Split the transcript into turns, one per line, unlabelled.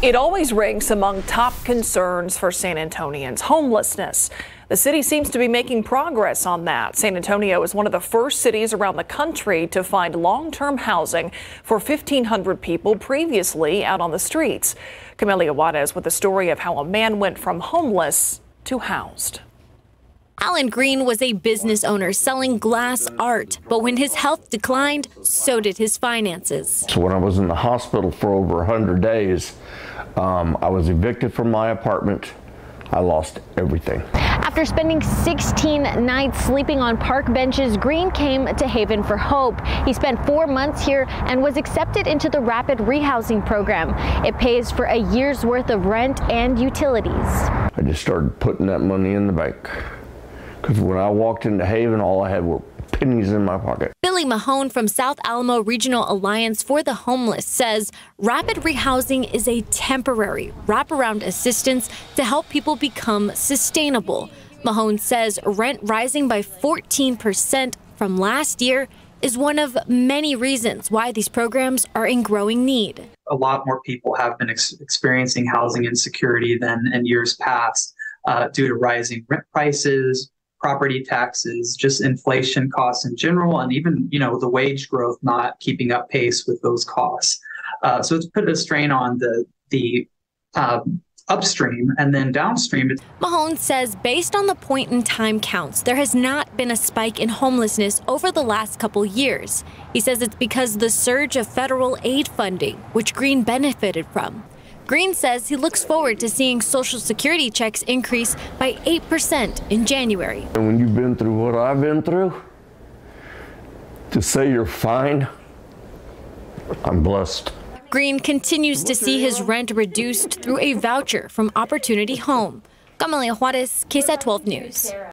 It always ranks among top concerns for San Antonians homelessness. The city seems to be making progress on that. San Antonio is one of the first cities around the country to find long term housing for 1,500 people previously out on the streets. Camelia Juarez with the story of how a man went from homeless to housed.
Alan Green was a business owner selling glass art, but when his health declined, so did his finances.
So when I was in the hospital for over 100 days, um, I was evicted from my apartment. I lost everything.
After spending 16 nights sleeping on park benches, Green came to Haven for Hope. He spent four months here and was accepted into the Rapid Rehousing Program. It pays for a year's worth of rent and utilities.
I just started putting that money in the bank. Because when I walked into Haven, all I had were pennies in my pocket.
Billy Mahone from South Alamo Regional Alliance for the Homeless says rapid rehousing is a temporary wraparound assistance to help people become sustainable. Mahone says rent rising by 14% from last year is one of many reasons why these programs are in growing need.
A lot more people have been ex- experiencing housing insecurity than in years past uh, due to rising rent prices, property taxes, just inflation costs in general, and even you know the wage growth not keeping up pace with those costs. Uh, so it's put a strain on the the um, upstream and then downstream.
Mahone says based on the point in time counts, there has not been a spike in homelessness over the last couple years. He says it's because the surge of federal aid funding, which Green benefited from. Green says he looks forward to seeing Social Security checks increase by 8% in January.
And when you've been through what I've been through, to say you're fine, I'm blessed.
Green continues to see his rent reduced through a voucher from Opportunity Home. Camelia Juarez, KSAT 12 News.